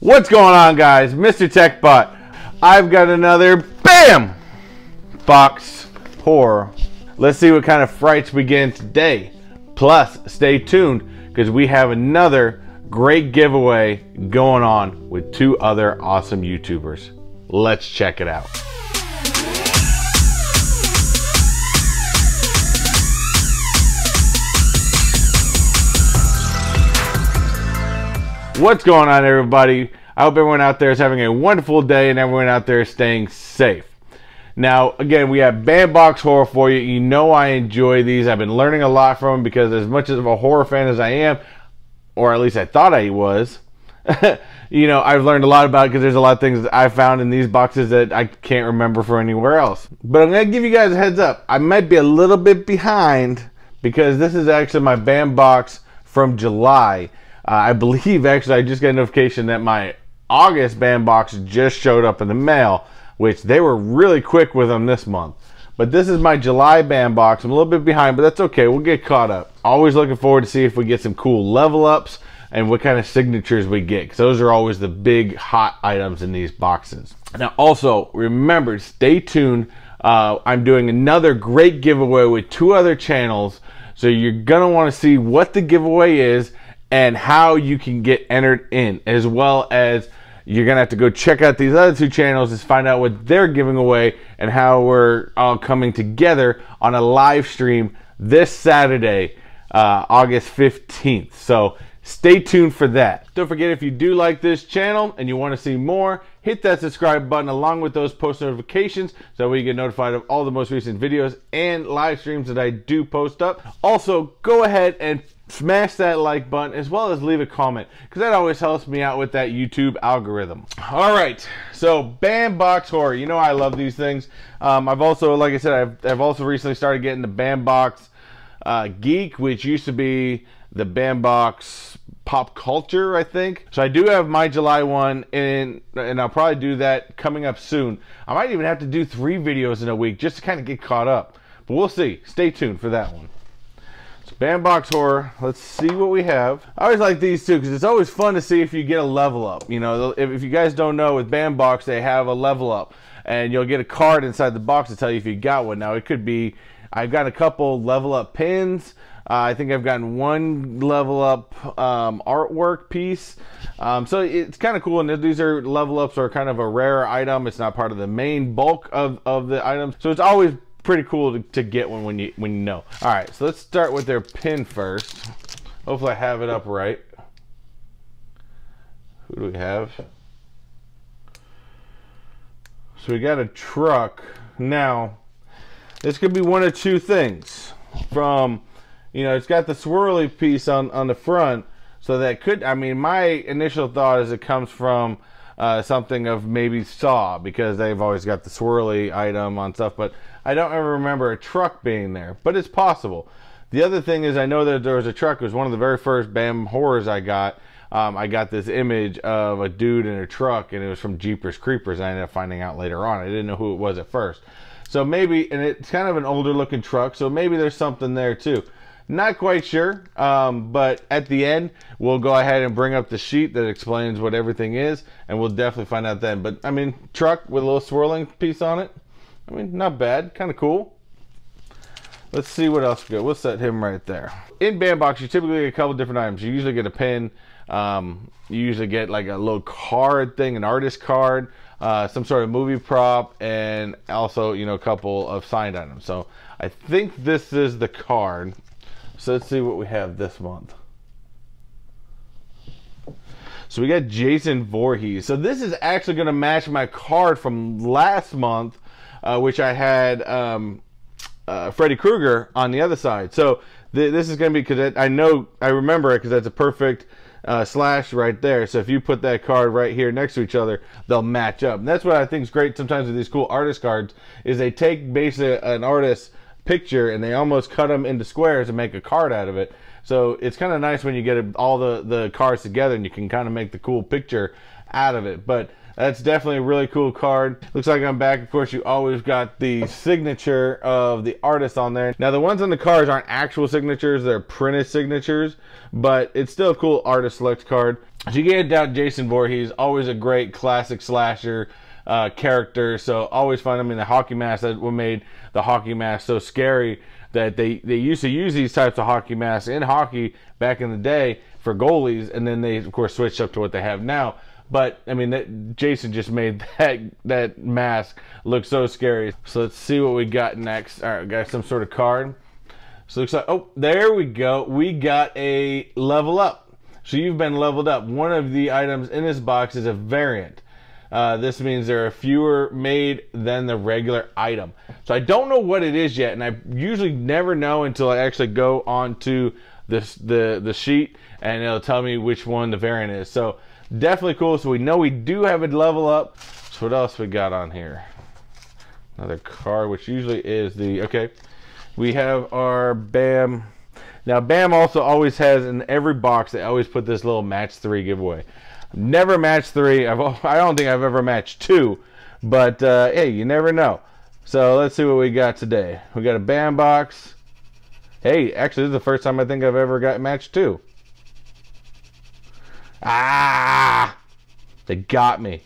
What's going on, guys? Mr. TechBot. I've got another BAM box horror. Let's see what kind of frights we get today. Plus, stay tuned because we have another great giveaway going on with two other awesome YouTubers. Let's check it out. What's going on, everybody? I hope everyone out there is having a wonderful day and everyone out there is staying safe. Now, again, we have BAM Box Horror for you. You know I enjoy these. I've been learning a lot from them because as much of a horror fan as I am, or at least I thought I was, you know, I've learned a lot about because there's a lot of things I found in these boxes that I can't remember from anywhere else. But I'm going to give you guys a heads up. I might be a little bit behind because this is actually my Bandbox from July. Uh, I believe actually I just got a notification that my August BAM box just showed up in the mail, which they were really quick with them this month. But this is my July BAM box. I'm a little bit behind, but that's okay. We'll get caught up. Always looking forward to see if we get some cool level ups and what kind of signatures we get because those are always the big hot items in these boxes. Now, also remember, stay tuned. Uh, I'm doing another great giveaway with two other channels, so you're gonna want to see what the giveaway is and how you can get entered in, as well as you're gonna have to go check out these other two channels to find out what they're giving away and how we're all coming together on a live stream this Saturday, uh, August 15th. So stay tuned for that. Don't forget if you do like this channel and you want to see more, hit that subscribe button along with those post notifications so we get notified of all the most recent videos and live streams that I do post up. Also, go ahead and smash that like button as well as leave a comment because that always helps me out with that YouTube algorithm. All right, so BAM Box Horror. You know I love these things. Um, I've also, like I said, I've, I've also recently started getting the BAM Box uh, Geek, which used to be the BAM Box Pop Culture, I think. So I do have my July one, and and I'll probably do that coming up soon. I might even have to do three videos in a week just to kind of get caught up. But we'll see. Stay tuned for that one. BAM Box Horror. Let's see what we have. I always like these too because it's always fun to see if you get a level up. You know, if, if you guys don't know, with BAM box, they have a level up, and you'll get a card inside the box to tell you if you got one. Now it could be, I've got a couple level up pins. Uh, I think I've gotten one level up um, artwork piece. Um, so it's kind of cool. And these are level ups are kind of a rare item. It's not part of the main bulk of, of the items. So it's always pretty cool to, to get one when you when you know. All right, so let's start with their pin first. Hopefully I have it up right. Who do we have? So we got a truck. Now, this could be one of two things. From, you know, it's got the swirly piece on, on the front. So that could, I mean, my initial thought is it comes from uh, something of maybe Saw because they've always got the swirly item on stuff. But I don't ever remember a truck being there, but it's possible. The other thing is, I know that there was a truck. It was one of the very first BAM horrors I got. Um, I got this image of a dude in a truck, and it was from Jeepers Creepers. I ended up finding out later on. I didn't know who it was at first. So maybe, and it's kind of an older looking truck, so maybe there's something there too. Not quite sure, um, but at the end, we'll go ahead and bring up the sheet that explains what everything is, and we'll definitely find out then. But I mean, truck with a little swirling piece on it. I mean, not bad, kind of cool. Let's see what else we got. We'll set him right there. In BAM box, you typically get a couple different items. You usually get a pin. Um, you usually get like a little card thing, an artist card, uh, some sort of movie prop, and also, you know, a couple of signed items. So I think this is the card. So let's see what we have this month. So we got Jason Voorhees. So this is actually going to match my card from last month uh, which I had um, uh, Freddy Krueger on the other side. So th- this is going to be because I know I remember it because that's a perfect uh, slash right there. So if you put that card right here next to each other, they'll match up. And that's what I think is great sometimes with these cool artist cards is they take basically an artist's picture and they almost cut them into squares and make a card out of it. So it's kind of nice when you get all the, the cards together and you can kind of make the cool picture out of it. But that's definitely a really cool card. Looks like I'm back. Of course, you always got the signature of the artist on there. Now, the ones on the cards aren't actual signatures, they're printed signatures, but it's still a cool artist select card. So you can't doubt Jason Voorhees, always a great classic slasher. Uh, character, so always fun. I mean, the hockey mask that what made the hockey mask so scary that they they used to use these types of hockey masks in hockey back in the day for goalies, and then they of course switched up to what they have now. But I mean, that, Jason just made that that mask look so scary. So let's see what we got next. All right, got some sort of card. So looks like oh, there we go. We got a level up. So you've been leveled up. One of the items in this box is a variant. Uh, this means there are fewer made than the regular item. So I don't know what it is yet, and I usually never know until I actually go onto this the the sheet, and it'll tell me which one the variant is. So Definitely cool. So we know we do have a level up. So what else we got on here? Another card, which usually is the, okay. We have our BAM. Now, BAM also always has in every box, they always put this little match three giveaway. Never match three. I've, I don't think I've ever matched two. But, uh, hey, you never know. So let's see what we got today. We got a BAM box. Hey, actually, this is the first time I think I've ever got matched two. Ah! They got me.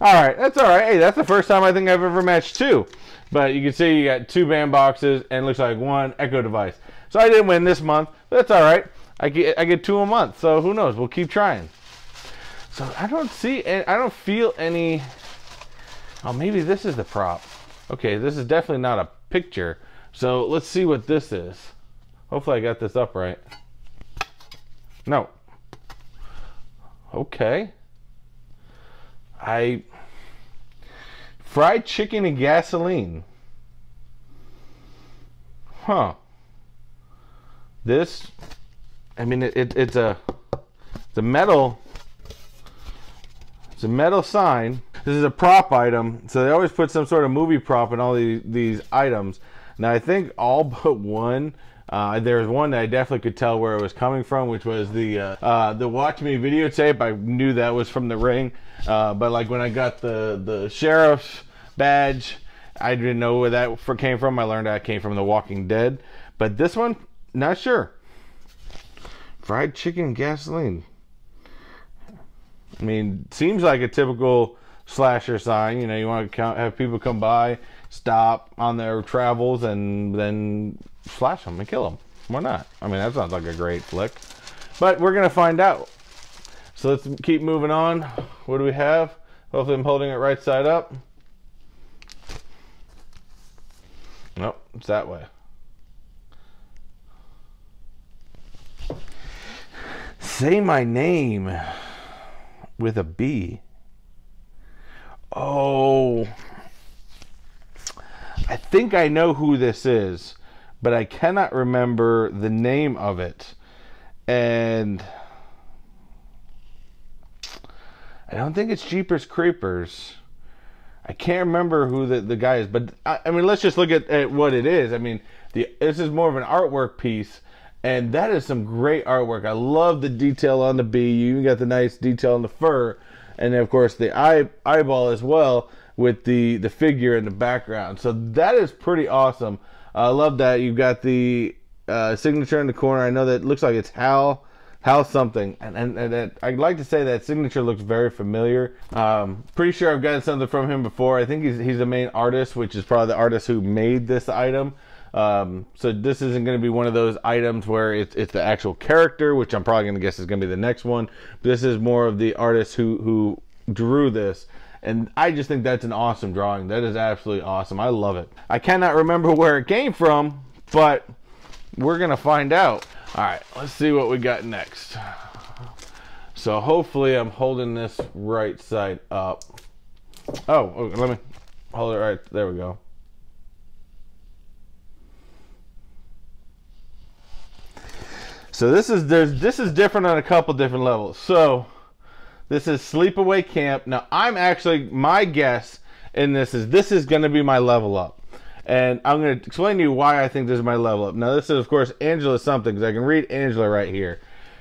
Alright, that's alright. Hey, that's the first time I think I've ever matched two. But you can see you got two BAM boxes and looks like one Echo device. So I didn't win this month, but that's alright. I get I get two a month, so who knows? We'll keep trying. So I don't see and I don't feel any Oh, maybe this is the prop. Okay, this is definitely not a picture. So let's see what this is. Hopefully I got this up right. No, Okay. I fried chicken and gasoline. Huh. This I mean it, it, it's a it's a metal it's a metal sign. This is a prop item. So they always put some sort of movie prop in all these, these items. Now I think all but one uh, there's one that I definitely could tell where it was coming from, which was the uh, uh, the Watch Me videotape. I knew that was from the ring, uh, but like when I got the the sheriff's badge, I didn't know where that came from. I learned that came from The Walking Dead, but this one, not sure. Fried chicken gasoline. I mean, seems like a typical slasher sign. You know, you want to have people come by, stop on their travels, and then slash them and kill them. Why not? I mean, that sounds like a great flick. But we're going to find out. So let's keep moving on. What do we have? Hopefully I'm holding it right side up. Nope, it's that way. Say my name with a B. Oh, I think I know who this is but I cannot remember the name of it. And I don't think it's Jeepers Creepers. I can't remember who the, the guy is, but I, I mean, let's just look at, at what it is. I mean, the this is more of an artwork piece, and that is some great artwork. I love the detail on the bee. You even got the nice detail on the fur, and of course the eye eyeball as well with the the figure in the background. So that is pretty awesome. I love that you've got the uh, signature in the corner. I know that looks like it's Hal. Hal something, and, and, and I'd like to say that signature looks very familiar. Um, pretty sure I've gotten something from him before. I think he's he's the main artist, which is probably the artist who made this item. Um, so this isn't going to be one of those items where it's, it's the actual character, which I'm probably going to guess is going to be the next one. This is more of the artist who who drew this and I just think that's an awesome drawing. That is absolutely awesome. I love it. I cannot remember where it came from, but we're going to find out. All right, let's see what we got next. So hopefully I'm holding this right side up. Oh, oh let me hold it right. There we go. So this is there's this is different on a couple different levels. So this is Sleepaway Camp. Now, I'm actually, my guess in this is this is going to be my level up. And I'm going to explain to you why I think this is my level up. Now, this is, of course, Angela something, because I can read Angela right here.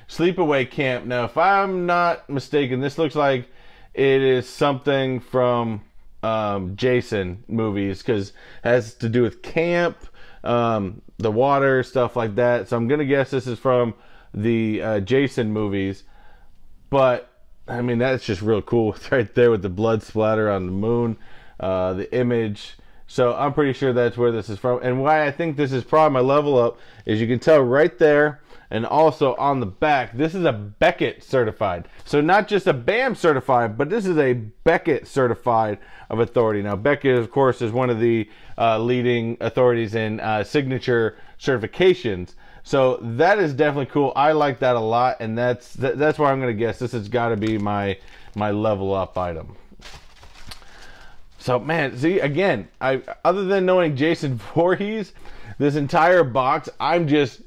Sleepaway Camp. Now, if I'm not mistaken, this looks like it is something from um, Jason movies because has to do with camp, um, the water, stuff like that. So I'm gonna guess this is from the uh, Jason movies. But I mean, that's just real cool. Right there with the blood splatter on the moon, uh, the image. So I'm pretty sure that's where this is from. And why I think this is probably my level up is you can tell right there and also on the back, this is a Beckett certified. So not just a BAM certified, but this is a Beckett certified of authority. Now Beckett, of course, is one of the uh, leading authorities in uh, signature certifications. So that is definitely cool. I like that a lot, and that's that, that's why I'm going to guess this has got to be my my level up item. So man, see again, I other than knowing Jason Voorhees, this entire box, I'm just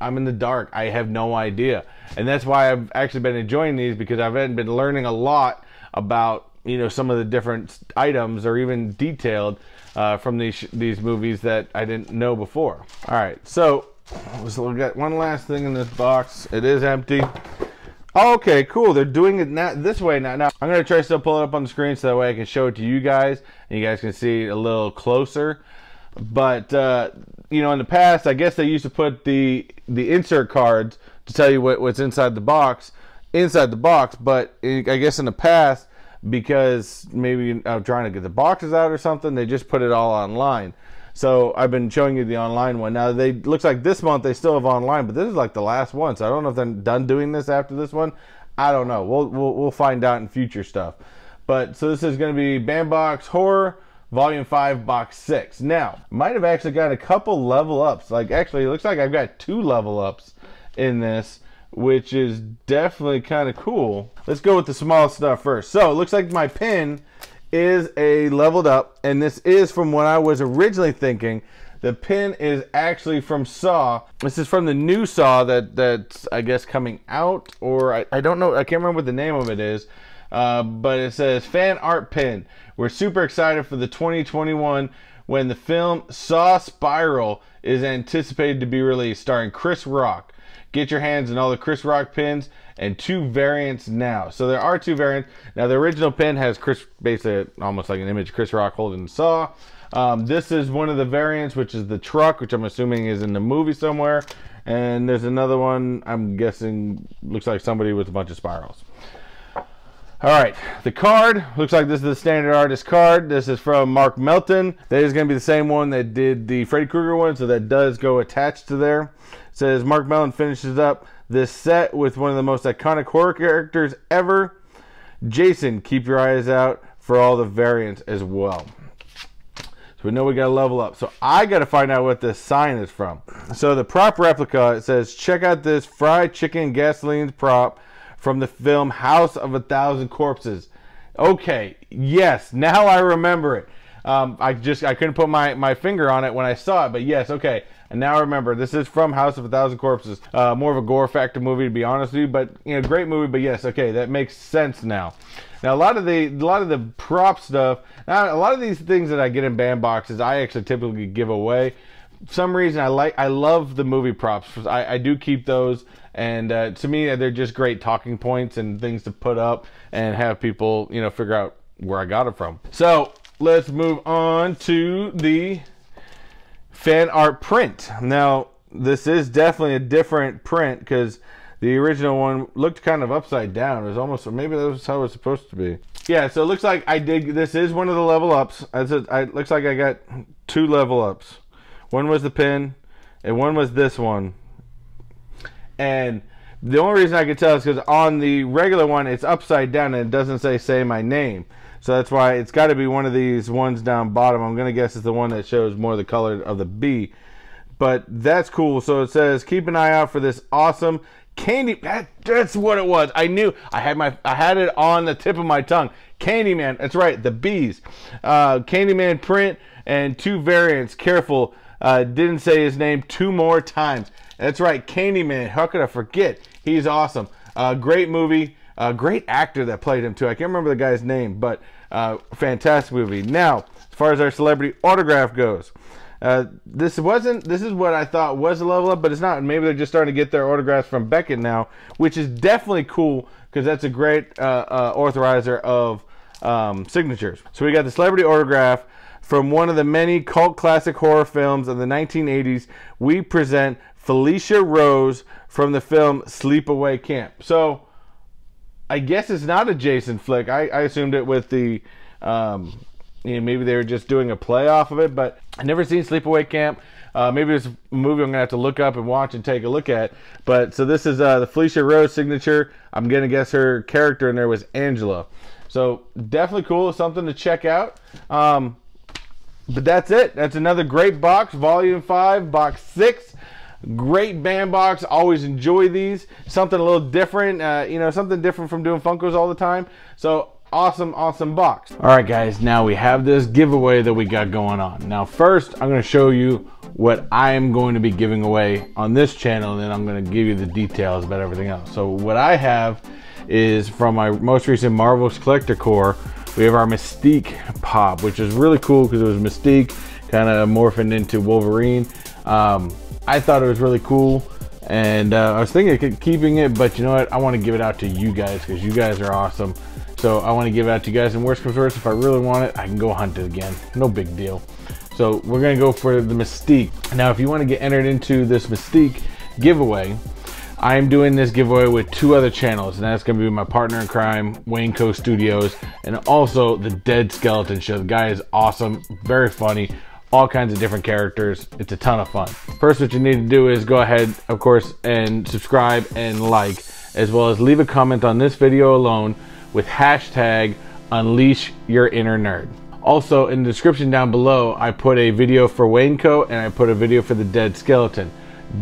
I'm in the dark. I have no idea, and that's why I've actually been enjoying these because I've been learning a lot about you know some of the different items or even detailed uh, from these these movies that I didn't know before. All right, so look at one last thing in this box. It is empty. Okay, cool. They're doing it now this way now. Now I'm gonna try to still pull it up on the screen so that way I can show it to you guys and you guys can see a little closer. But uh, you know, in the past, I guess they used to put the the insert cards to tell you what, what's inside the box inside the box. But I guess in the past, because maybe I'm trying to get the boxes out or something, they just put it all online. So I've been showing you the online one. Now they looks like this month they still have online, but this is like the last one. So I don't know if they're done doing this after this one. I don't know. We'll we'll, we'll find out in future stuff. But so this is going to be BAM Box Horror Volume 5 Box 6. Now, might have actually got a couple level ups. Like actually it looks like I've got two level ups in this which is definitely kind of cool. Let's go with the small stuff first. So it looks like my pin is a leveled up, and this is from what I was originally thinking. The pin is actually from Saw. This is from the new Saw that that's I guess coming out, or I, I don't know. I can't remember what the name of it is. Uh, but it says fan art pin. We're super excited for the 2021 when the film Saw Spiral is anticipated to be released, starring Chris Rock. Get your hands on all the Chris Rock pins and two variants now. So there are two variants. Now the original pin has Chris, basically almost like an image Chris Rock holding the saw. Um, this is one of the variants, which is the truck, which I'm assuming is in the movie somewhere. And there's another one, I'm guessing, looks like somebody with a bunch of spirals. All right, the card looks like this is the standard artist card. This is from Mark Melton. That is going to be the same one that did the Freddy Krueger one, so that does go attached to there says Mark Mellon finishes up this set with one of the most iconic horror characters ever. Jason, keep your eyes out for all the variants as well. So we know we got to level up. So I got to find out what this sign is from. So the prop replica, it says, check out this fried chicken gasoline prop from the film House of a Thousand Corpses. Okay, yes, now I remember it. Um, I just I couldn't put my, my finger on it when I saw it, but yes, okay. And now I remember, this is from House of a Thousand Corpses. Uh, more of a gore factor movie, to be honest with you, but you know, great movie. But yes, okay, that makes sense now. Now a lot of the a lot of the prop stuff. Now a lot of these things that I get in BAM boxes, I actually typically give away. Some reason I like I love the movie props. I, I do keep those, and uh, to me they're just great talking points and things to put up and have people you know figure out where I got it from. So let's move on to the fan art print. Now, this is definitely a different print because the original one looked kind of upside down. It was almost, maybe that was how it was supposed to be. Yeah, so it looks like I did, this is one of the level ups. It looks like I got two level ups. One was the pin, and one was this one. And the only reason I could tell is because on the regular one, it's upside down and it doesn't say say my name. So that's why it's got to be one of these ones down bottom. I'm going to guess it's the one that shows more the color of the B. But that's cool. So it says, keep an eye out for this awesome candy. That, that's what it was. I knew. I had my. I had it on the tip of my tongue. Candyman. That's right. The bees. Uh, Candyman print and two variants. Careful. Uh, didn't say his name two more times. That's right. Candyman. How could I forget? He's awesome. Uh, great movie. A great actor that played him too. I can't remember the guy's name, but uh, fantastic movie. Now, as far as our celebrity autograph goes, uh, Uh, this wasn't. This is what I thought was a level up, but it's not. Maybe they're just starting to get their autographs from Beckett now, which is definitely cool because that's a great uh, uh, authorizer of um, signatures. So we got the celebrity autograph from one of the many cult classic horror films of the 1980s. We present Felissa Rose from the film Sleepaway Camp. So I guess it's not a Jason flick. I, I assumed it with the um, you know, maybe they were just doing a play off of it, but I never seen Sleepaway Camp. Uh, maybe it's a movie I'm gonna have to look up and watch and take a look at. But so this is uh, the Felissa Rose signature. I'm gonna guess her character in there was Angela. So definitely cool, something to check out. Um, but that's it. That's another great box, Volume Five, Box Six. Great BAM box. Always enjoy these. Something a little different. Uh, you know, something different from doing Funkos all the time. So awesome, awesome box. All right, guys, now we have this giveaway that we got going on. Now, first, I'm gonna show you what I am going to be giving away on this channel, and then I'm gonna give you the details about everything else. So what I have is from my most recent Marvel's Collector Corps, we have our Mystique Pop, which is really cool because it was Mystique kind of morphing into Wolverine. Um, I thought it was really cool and uh, I was thinking of keeping it, but you know what? I want to give it out to you guys because you guys are awesome. So I want to give it out to you guys. And worst comes worst, if I really want it, I can go hunt it again. No big deal. So we're going to go for the Mystique. Now, if you want to get entered into this Mystique giveaway, I am doing this giveaway with two other channels, and that's going to be my partner in crime, Wayneko Studios, and also the Dead Skeleton Show. The guy is awesome, very funny, all kinds of different characters. It's a ton of fun. First, what you need to do is go ahead, of course, and subscribe and like, as well as leave a comment on this video alone with hashtag unleash your inner nerd. Also, in the description down below, I put a video for Wayne Wayneko and I put a video for the Dead Skeleton.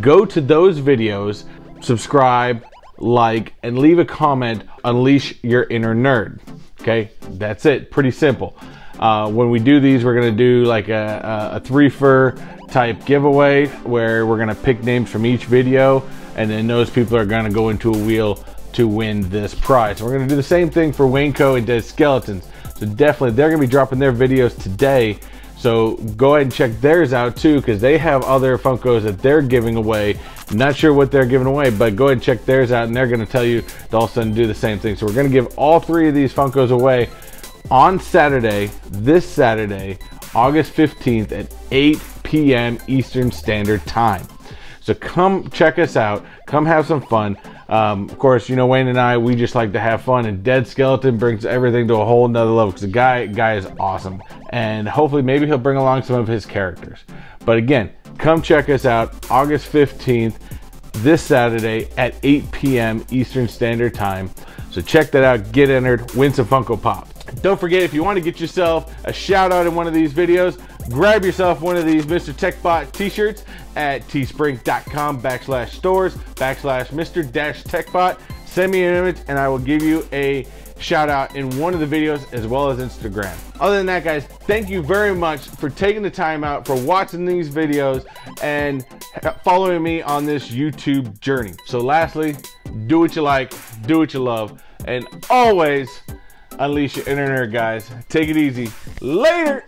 Go to those videos, subscribe, like, and leave a comment, unleash your inner nerd. Okay, that's it. Pretty simple. Uh, when we do these, we're gonna do like a, a, a three for type giveaway where we're gonna pick names from each video, and then those people are gonna go into a wheel to win this prize. We're gonna do the same thing for Wayneko and Dead Skeletons. So definitely, they're gonna be dropping their videos today. So go ahead and check theirs out too, because they have other Funkos that they're giving away. Not sure what they're giving away, but go ahead and check theirs out, and they're gonna tell you to also do the same thing. So we're gonna give all three of these Funkos away on Saturday, this Saturday, August 15th at 8 p.m. Eastern Standard Time. So come check us out. Come have some fun. Um, of course, you know Wayne and I, we just like to have fun, and Dead Skeleton brings everything to a whole nother level because the guy guy is awesome, and hopefully maybe he'll bring along some of his characters. But again, come check us out August 15th, this Saturday at 8 p.m. Eastern Standard Time. So check that out, get entered, win some Funko Pop. Don't forget, if you want to get yourself a shout out in one of these videos, grab yourself one of these Mr. TechBot t-shirts at teespring.com backslash stores backslash Mr. dash TechBot. Send me an image and I will give you a shout out in one of the videos as well as Instagram. Other than that, guys, thank you very much for taking the time out for watching these videos and following me on this YouTube journey. So lastly, do what you like, do what you love, and always unleash your inner nerd, guys. Take it easy. Later.